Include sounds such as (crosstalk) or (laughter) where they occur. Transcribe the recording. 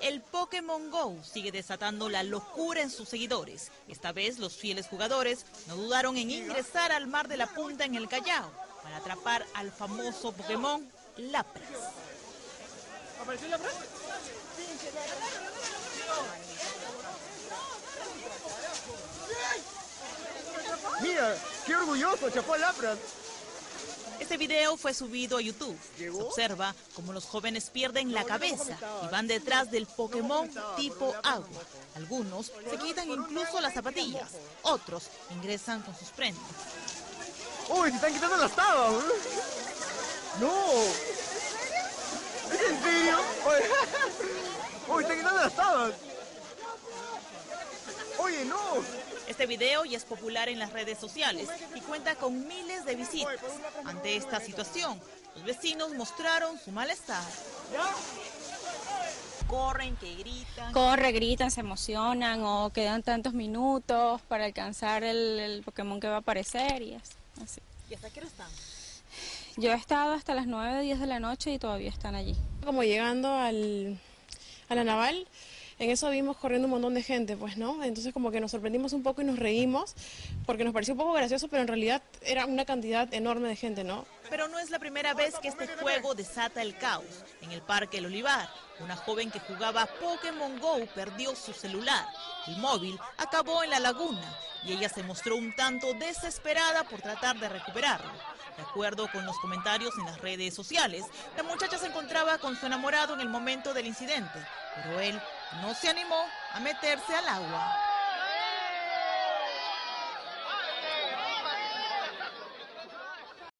El Pokémon Go sigue desatando la locura en sus seguidores. Esta vez los fieles jugadores no dudaron en ingresar al mar de la punta en el Callao para atrapar al famoso Pokémon Lapras. ¿Apareció Lapras? Mira, qué orgulloso, chapó Lapras. Este video fue subido a YouTube. Se observa cómo los jóvenes pierden la cabeza y van detrás del Pokémon tipo agua. Algunos se quitan incluso las zapatillas, otros ingresan con sus prendas. ¡Uy, se están quitando las tabas! ¡No! ¿Es en serio? (laughs) ¡Uy, están quitando las tabas! ¡Oye, no! Este video ya es popular en las redes sociales y cuenta con miles de visitas. Ante esta situación, los vecinos mostraron su malestar. Corren, que gritan. Corre, gritan, se emocionan o quedan tantos minutos para alcanzar el, el Pokémon que va a aparecer y así. así. ¿Y hasta qué hora están? Yo he estado hasta las 9, 10 de la noche y todavía están allí. Como llegando al, a la naval, en eso vimos corriendo un montón de gente, pues, ¿no? Entonces como que nos sorprendimos un poco y nos reímos, porque nos pareció un poco gracioso, pero en realidad era una cantidad enorme de gente, ¿no? Pero no es la primera vez que este juego desata el caos. En el Parque El Olivar, una joven que jugaba Pokémon Go perdió su celular. El móvil acabó en la laguna y ella se mostró un tanto desesperada por tratar de recuperarlo. De acuerdo con los comentarios en las redes sociales, la muchacha se encontraba con su enamorado en el momento del incidente, pero él no se animó a meterse al agua.